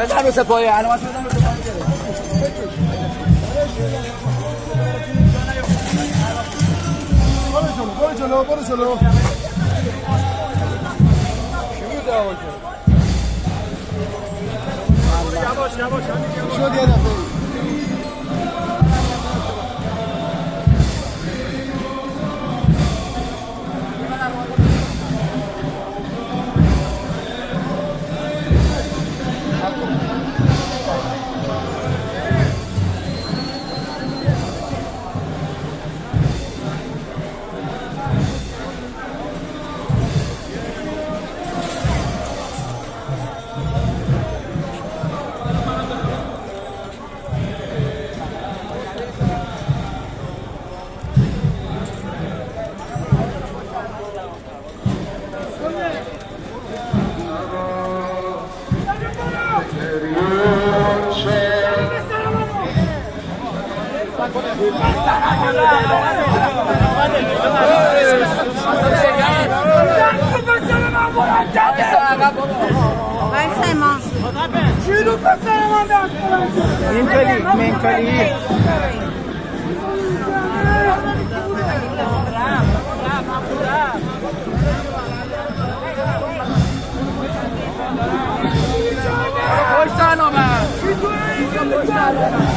بزن رو سپاهی. علامت بزن رو سپاهی. برو جلو برو شد یه دفعه. Vai, Simon. Tira o Simon da frente. Vem, Cali. Vem, Forza, no, man. Forza.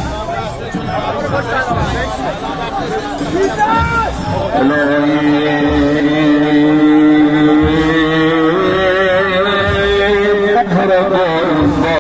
Hello.